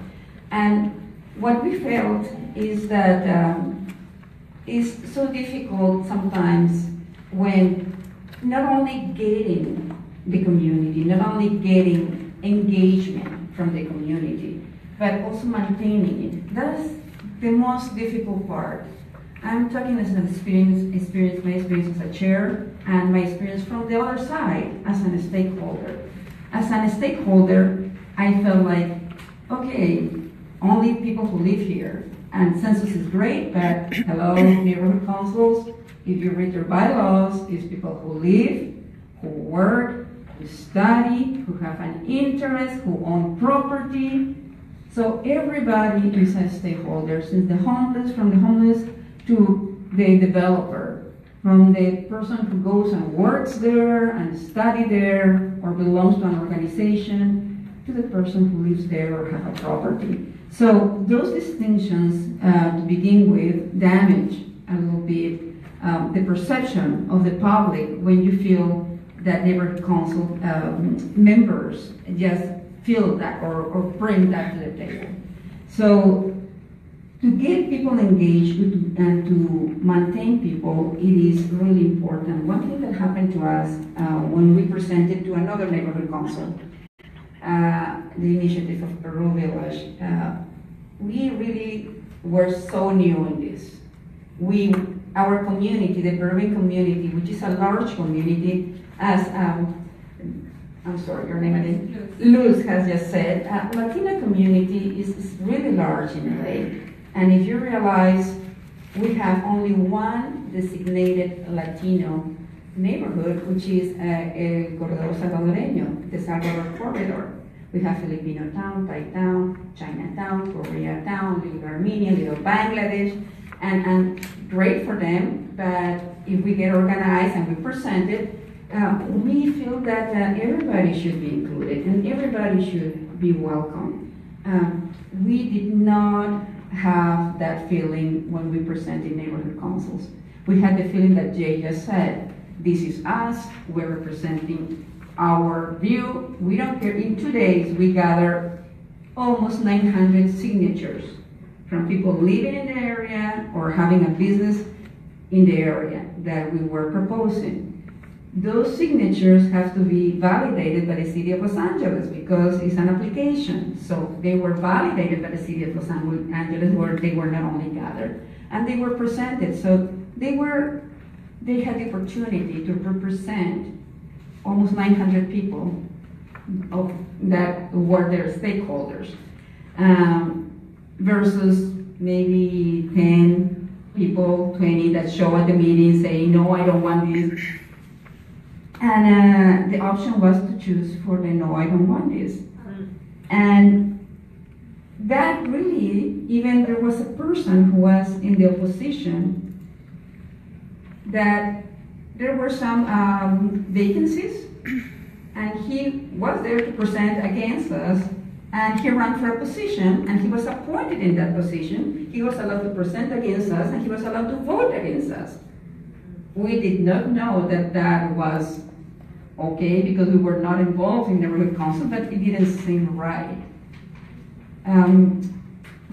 And what we felt is that um, it's so difficult sometimes when not only getting the community, not only getting engagement from the community, but also maintaining it. That's the most difficult part. I'm talking as an experience, experience, my experience as a chair, and my experience from the other side as a stakeholder. As a stakeholder, I felt like, okay, only people who live here, and census is great, but hello, neighborhood councils, if you read your bylaws, it's people who live, who work, who study, who have an interest, who own property. So everybody is a stakeholder, since the homeless, from the homeless to the developer, from the person who goes and works there and study there or belongs to an organization to the person who lives there or have a property. So those distinctions, uh, to begin with, damage a little bit um, the perception of the public when you feel that neighborhood council um, members just feel that or, or bring that to the table. So to get people engaged and to maintain people, it is really important. One thing that happened to us uh, when we presented to another neighborhood council, uh, the initiative of Peru Village, uh, we really were so new in this. We, our community, the Peruvian community, which is a large community, as um, I'm sorry, your name again? Luz has just said, uh, Latina community is, is really large in LA. And if you realize we have only one designated Latino neighborhood, which is uh, El Corredor Salvadoreño, the Salvador Corridor. We have Filipino town, Thai town, Chinatown, Korea town, little Armenia, little Bangladesh, and, and great for them, but if we get organized and we present it, uh, we feel that uh, everybody should be included and everybody should be welcome. Um, we did not have that feeling when we presented neighborhood councils. We had the feeling that Jay just said, this is us, we're representing our view. We don't care. In two days, we gathered almost 900 signatures from people living in the area or having a business in the area that we were proposing. Those signatures have to be validated by the city of Los Angeles because it's an application. So they were validated by the city of Los Angeles where they were not only gathered and they were presented. So they were, they had the opportunity to represent almost 900 people of, that were their stakeholders um, versus maybe 10 people, 20 that show at the meeting saying, no, I don't want this. And uh, the option was to choose for the no, I don't want this. And that really, even there was a person who was in the opposition that there were some um, vacancies, and he was there to present against us, and he ran for a position, and he was appointed in that position. He was allowed to present against us, and he was allowed to vote against us. We did not know that that was okay because we were not involved in neighborhood council, but it didn't seem right. Um,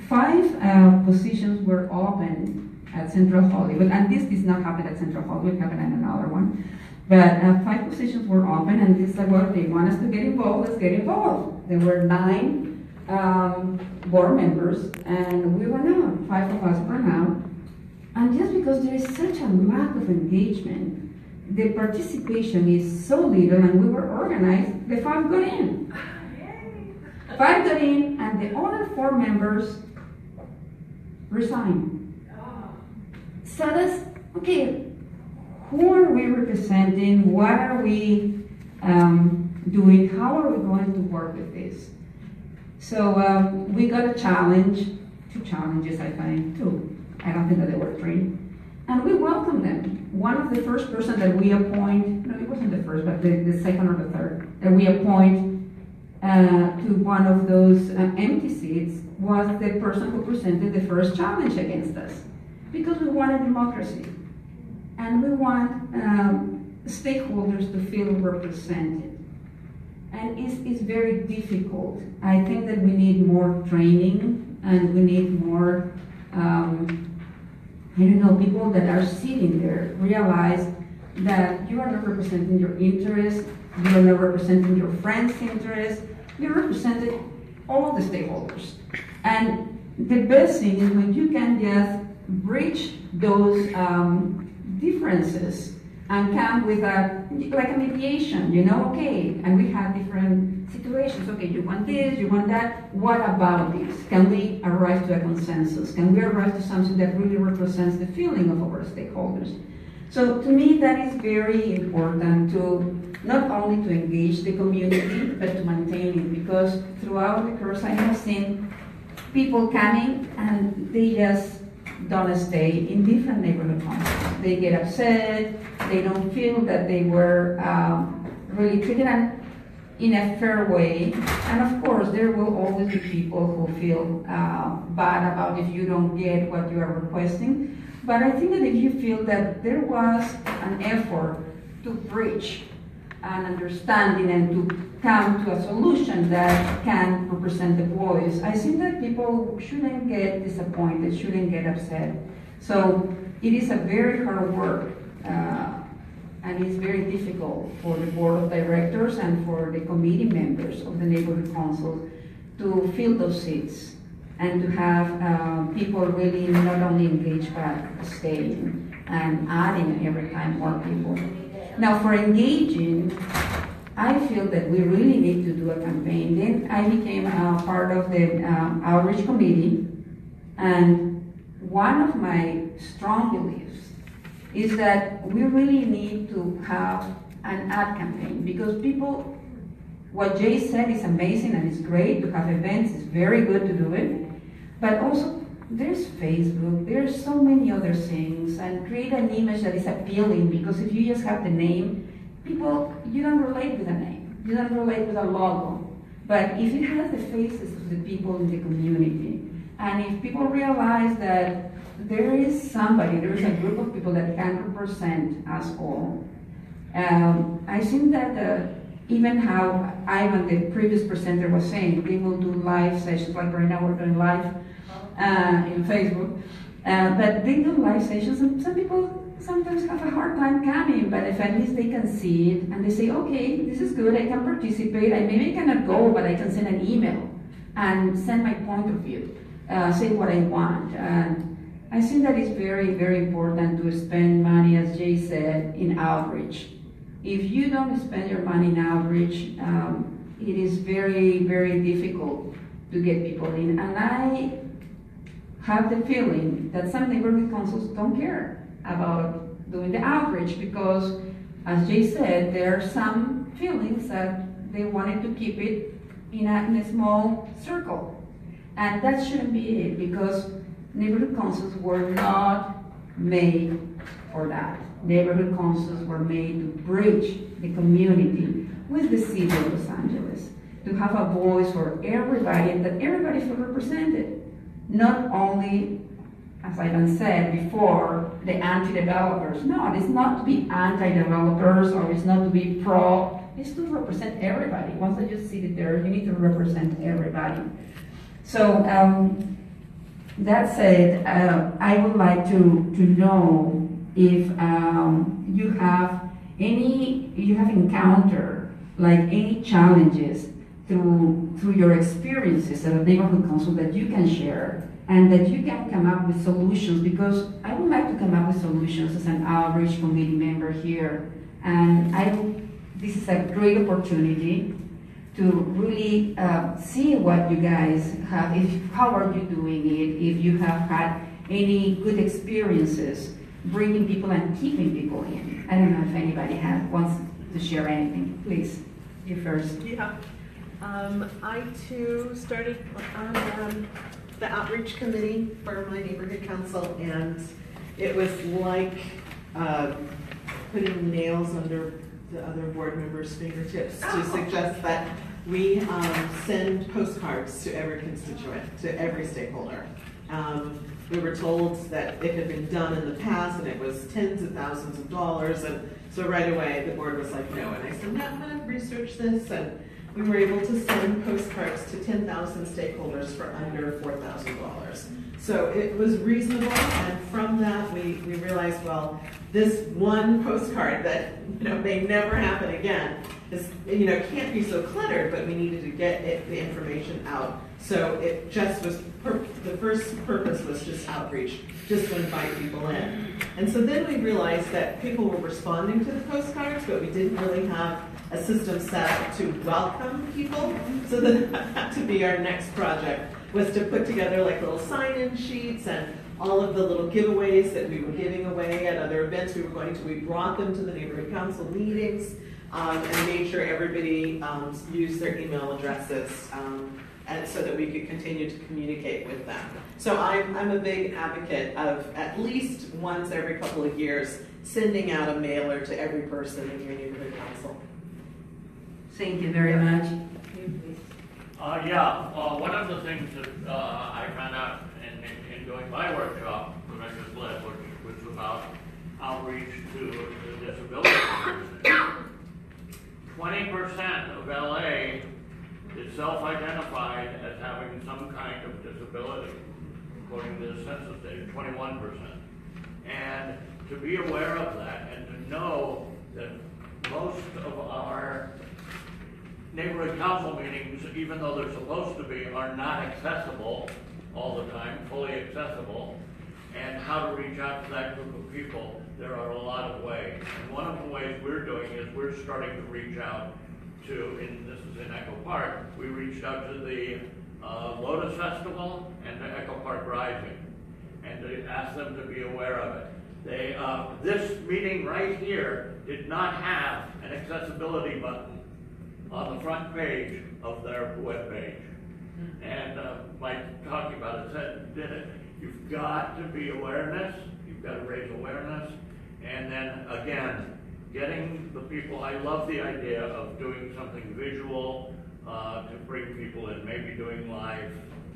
five uh, positions were open at Central Hollywood, and this did not happen at Central Hollywood, happened at another one. But uh, five positions were open, and they said, well, they want us to get involved, let's get involved. There were nine um, board members, and we were not. Five of us were not. And just because there is such a lack of engagement, the participation is so little, and we were organized, the five got in. Five got in, and the other four members resigned. So that's, okay, who are we representing? What are we um, doing? How are we going to work with this? So um, we got a challenge, two challenges, I find, two. I don't think that there were three. And we welcome them. One of the first person that we appoint, no, it wasn't the first, but the, the second or the third, that we appoint uh, to one of those uh, empty seats was the person who presented the first challenge against us. Because we want a democracy. And we want um, stakeholders to feel represented. And it's, it's very difficult. I think that we need more training and we need more um, I don't know, people that are sitting there realize that you are not representing your interests, you are not representing your friends' interests, you're representing all the stakeholders. And the best thing is when you can just bridge those um, differences and come with a like a mediation, you know, okay, and we have different situations. Okay, you want this, you want that. What about this? Can we arrive to a consensus? Can we arrive to something that really represents the feeling of our stakeholders? So to me, that is very important to not only to engage the community, but to maintain it. Because throughout the course, I have seen people coming and they just don't stay in different neighborhood homes. They get upset, they don't feel that they were um, really treated in a fair way. And of course, there will always be people who feel uh, bad about if you don't get what you are requesting. But I think that if you feel that there was an effort to bridge an understanding and to come to a solution that can represent the voice, I think that people shouldn't get disappointed, shouldn't get upset. So it is a very hard work. Uh, and it's very difficult for the board of directors and for the committee members of the neighborhood council to fill those seats and to have uh, people really not only engaged but staying and adding every time more people. Now for engaging, I feel that we really need to do a campaign. Then I became a part of the um, outreach committee, and one of my strong beliefs is that we really need to have an ad campaign because people, what Jay said is amazing and it's great to have events, it's very good to do it, but also there's Facebook, there's so many other things, and create an image that is appealing because if you just have the name, people, you don't relate with a name, you don't relate with a logo. But if it has the faces of the people in the community, and if people realize that there is somebody, there is a group of people that can represent us all, um, I think that uh, even how Ivan, the previous presenter, was saying, they will do live sessions, like right now we're doing live uh, in Facebook. Uh, but they do live sessions, and some people sometimes have a hard time coming, but if at least they can see it and they say, okay, this is good, I can participate, I maybe cannot go, but I can send an email and send my point of view, uh, say what I want. And I think that it's very, very important to spend money, as Jay said, in outreach. If you don't spend your money in outreach, um, it is very, very difficult to get people in. And I have the feeling that some neighborhood councils don't care about doing the outreach because, as Jay said, there are some feelings that they wanted to keep it in a, in a small circle. And that shouldn't be it because neighborhood councils were not made for that. Neighborhood councils were made to bridge the community with the city of Los Angeles, to have a voice for everybody and that everybody feel represented. Not only, as Ivan said before, the anti-developers. No, it's not to be anti-developers or it's not to be pro, it's to represent everybody. Once that you sit it there, you need to represent everybody. So, um, that said, uh, I would like to, to know if um, you have any, you have encountered like any challenges through, through your experiences at a neighborhood council that you can share and that you can come up with solutions because I would like to come up with solutions as an outreach committee member here. And I, this is a great opportunity to really uh, see what you guys have, if, how are you doing it, if you have had any good experiences bringing people and keeping people in. I don't know if anybody has, wants to share anything. Please, you first. Yeah. Um, I too started on um, the outreach committee for my neighborhood council and it was like uh, putting nails under the other board members' fingertips to suggest that we um, send postcards to every constituent, to every stakeholder. Um, we were told that it had been done in the past and it was tens of thousands of dollars and so right away the board was like no and I said no I'm going to research this and we were able to send postcards to 10,000 stakeholders for under $4,000. So it was reasonable, and from that we, we realized, well, this one postcard that you know may never happen again is you know can't be so cluttered, but we needed to get it, the information out. So it just was the first purpose was just outreach, just to invite people in. And so then we realized that people were responding to the postcards, but we didn't really have a system set up to welcome people. So then that had to be our next project was to put together like little sign-in sheets and all of the little giveaways that we were giving away at other events we were going to. We brought them to the neighborhood council meetings um, and made sure everybody um, used their email addresses um, and so that we could continue to communicate with them. So I'm, I'm a big advocate of at least once every couple of years sending out a mailer to every person in your neighborhood council. Thank you very much. Uh, yeah, uh, one of the things that, uh, I found out in, in, in doing my workshop that I just led, which was about outreach to the disability community. Twenty percent of LA is self-identified as having some kind of disability, according to the census data, twenty-one percent. And to be aware of that and to know that most of our neighborhood council meetings, even though they're supposed to be, are not accessible all the time, fully accessible. And how to reach out to that group of people, there are a lot of ways. And one of the ways we're doing is we're starting to reach out to, and this is in Echo Park, we reached out to the uh, Lotus Festival and the Echo Park Rising, and to ask them to be aware of it. They, uh, this meeting right here did not have an accessibility button on the front page of their webpage. And uh, Mike talking about it said, did it. You've got to be awareness, you've got to raise awareness, and then again, getting the people, I love the idea of doing something visual uh, to bring people in, maybe doing live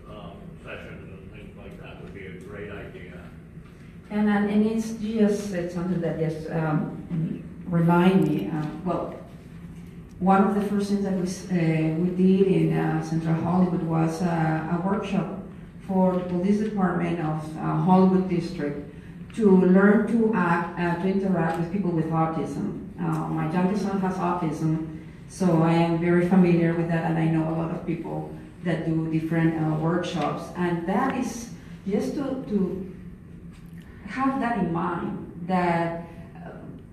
um, sessions and things like that would be a great idea. And, and it's just it's something that just um, remind me, uh, well, one of the first things that we, uh, we did in uh, Central Hollywood was uh, a workshop for the police department of uh, Hollywood District to learn to act, uh, to interact with people with autism. Uh, my youngest son has autism, so I am very familiar with that, and I know a lot of people that do different uh, workshops. And that is just to, to have that in mind that uh,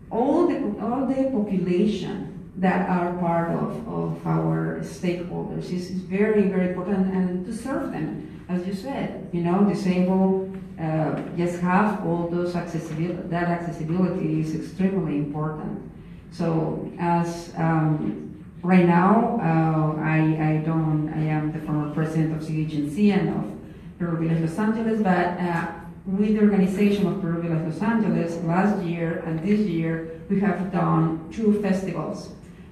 all the all the population that are part of, of our stakeholders is, is very very important and to serve them as you said you know disabled uh, just have all those accessibility that accessibility is extremely important so as um, right now uh, I, I don't I am the former president of CHNC and of Peru Village Los Angeles but uh, with the organization of Peru Village Los Angeles last year and this year we have done two festivals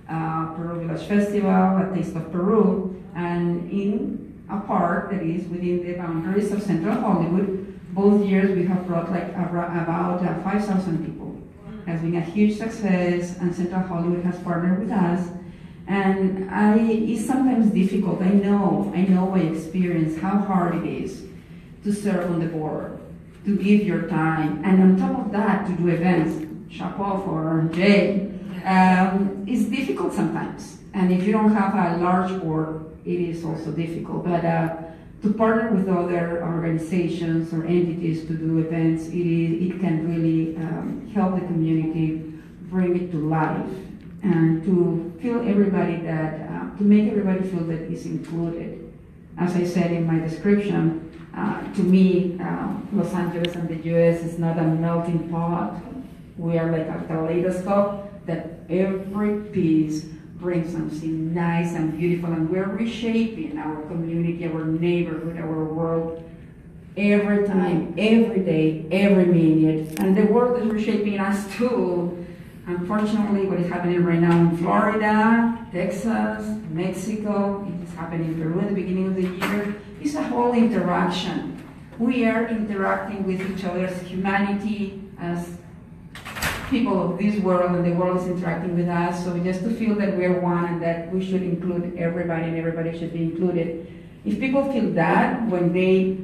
uh, Peru Village Festival, A Taste of Peru, and in a park that is within the boundaries of Central Hollywood. Both years we have brought like about uh, 5,000 people. It Has been a huge success, and Central Hollywood has partnered with us. And I, it's sometimes difficult. I know, I know by experience how hard it is to serve on the board, to give your time, and on top of that, to do events. Chapeau for Jay. Um, it's difficult sometimes, and if you don't have a large board, it is also difficult. But uh, to partner with other organizations or entities to do events, it, is, it can really um, help the community bring it to life and to feel everybody that, uh, to make everybody feel that is included. As I said in my description, uh, to me, uh, Los Angeles and the US is not a melting pot. We are like a kaleidoscope that every piece brings something nice and beautiful, and we're reshaping our community, our neighborhood, our world every time, every day, every minute. And the world is reshaping us too. Unfortunately, what is happening right now in Florida, Texas, Mexico, it is happening in Peru at the beginning of the year, is a whole interaction. We are interacting with each other as humanity, as people of this world, and the world is interacting with us. So just to feel that we're one and that we should include everybody and everybody should be included. If people feel that when they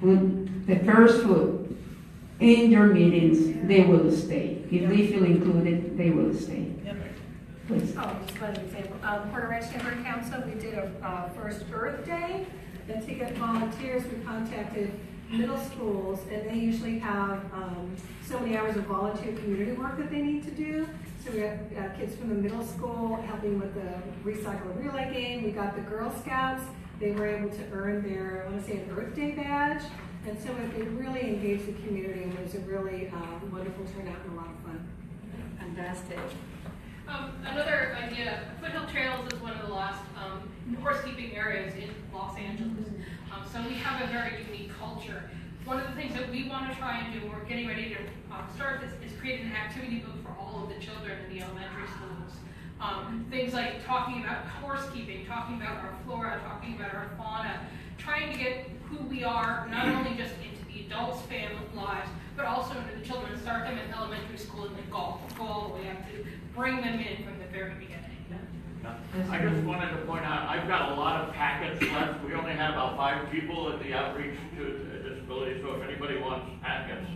put the first foot in your meetings, they will stay. If they feel included, they will stay. Please. Oh, just one example. Um, Porter Ranch Neighborhood Council, we did a, uh, First Earth Day. And to get volunteers, we contacted middle schools, and they usually have, um, so many hours of volunteer community work that they need to do. So we have, uh, kids from the middle school helping with the recycle and relay game. We got the Girl Scouts. They were able to earn their, I want to say, an Earth Day badge. And so it, it really engaged the community, and it was a really, um, wonderful turnout and a lot of fun. Fantastic. Um, another idea, Foothill Trails is one of the last um, horse keeping areas in Los Angeles. Um, so we have a very unique culture. One of the things that we want to try and do, we're getting ready to um, start this, is create an activity book for all of the children in the elementary schools. Um, things like talking about horse keeping, talking about our flora, talking about our fauna, trying to get who we are, not only just into the adults' family lives, but also into the children, start them in elementary school and then go, go all the way up to bring them in from the very beginning. I just wanted to point out, I've got a lot of packets left. We only have about five people at the outreach to disability, so if anybody wants packets.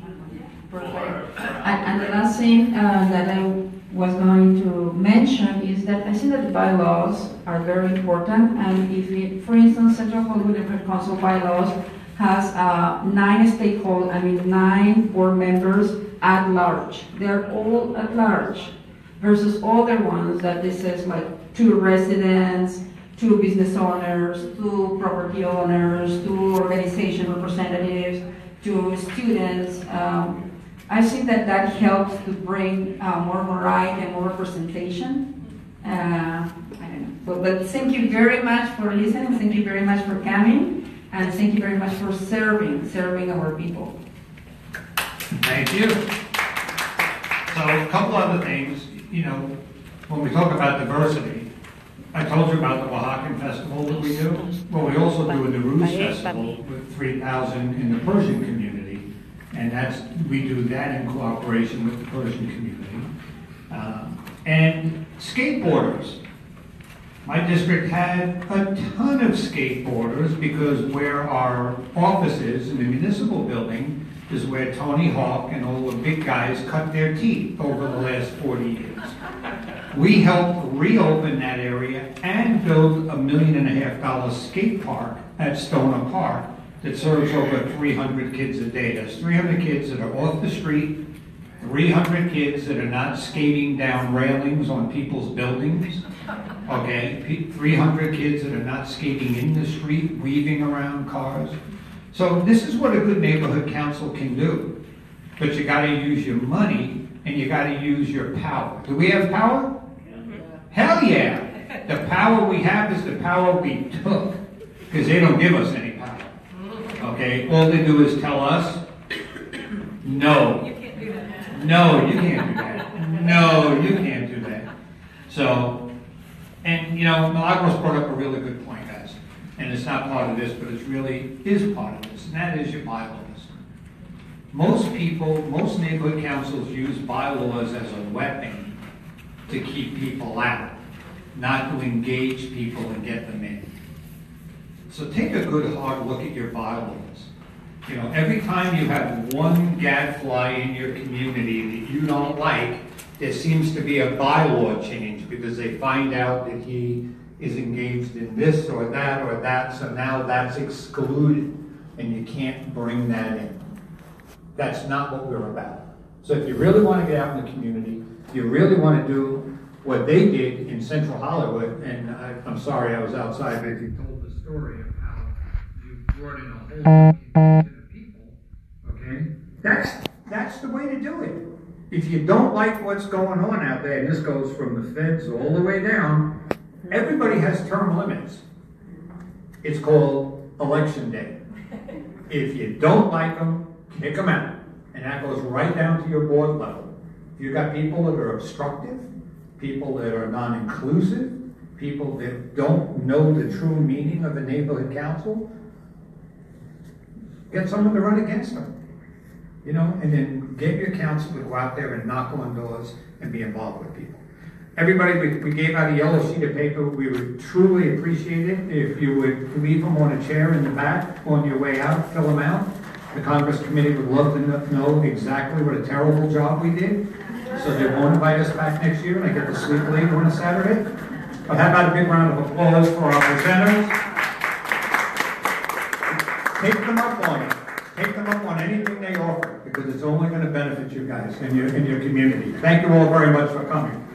for- Perfect. for- And, and the last thing uh, that I was going to mention is that I think that the bylaws are very important. And if, it, for instance, Central Hollywood Neighborhood Council bylaws has uh, nine stakeholders, I mean nine board members at large. They're all at large versus other ones that this says like two residents, two business owners, two property owners, two organization representatives, two students. Um, I think that that helps to bring uh, more variety and more representation. Uh, but thank you very much for listening. Thank you very much for coming. And thank you very much for serving, serving our people. Thank you. So a couple other things, you know, when we talk about diversity, I told you about the Oaxacan festival that we do. Well, we also do the Ruse Festival with 3,000 in the Persian community. And that's, we do that in cooperation with the Persian community. Uh, And skateboarders, My district had a ton of skateboarders because where our office is in the municipal building is where Tony Hawk and all the big guys cut their teeth over the last 40 years. We helped reopen that area and build a million and a half dollar skate park at Stoner Park that serves over 300 kids a day. That's 300 kids that are off the street, 300 kids that are not skating down railings on people's buildings, okay? 300 kids that are not skating in the street, weaving around cars. So this is what a good neighborhood council can do. But you gotta use your money and you gotta use your power. Do we have power? Hell yeah! The power we have is the power we took, because they don't give us any power. Okay, all they do is tell us, no. You can't do that. No, you can't do that. No, you can't do that. So, and you know, Milagros brought up a really good point. And it's not part of this, but it really is part of this, and that is your bylaws. Most people, most neighborhood councils use bylaws as a weapon to keep people out, not to engage people and get them in. So take a good hard look at your bylaws. You know, every time you have one gadfly in your community that you don't like, there seems to be a bylaw change because they find out that he is engaged in this or that or that, so now that's excluded and you can't bring that in. That's not what we're about. So if you really want to get out in the community, you really want to do what they did in central Hollywood, and I, I'm sorry I was outside, but you told the story of how you brought in a whole of people, okay? That's, that's the way to do it. If you don't like what's going on out there, and this goes from the feds all the way down, everybody has term limits. It's called election day. If you don't like them, kick them out. And that goes right down to your board level. If you've got people that are obstructive, people that are non-inclusive, people that don't know the true meaning of a neighborhood council, get someone to run against them. You know, and then get your council to go out there and knock on doors and be involved with people. Everybody, we, we gave out a yellow sheet of paper. We would truly appreciate it if you would leave them on a chair in the back on your way out, fill them out. The Congress Committee would love to know exactly what a terrible job we did, so they won't invite us back next year and I get to sleep late on a Saturday. But how about a big round of applause for our presenters? Take them up on it. Take them up on anything they offer, because it's only gonna benefit you guys and your, and your community. Thank you all very much for coming.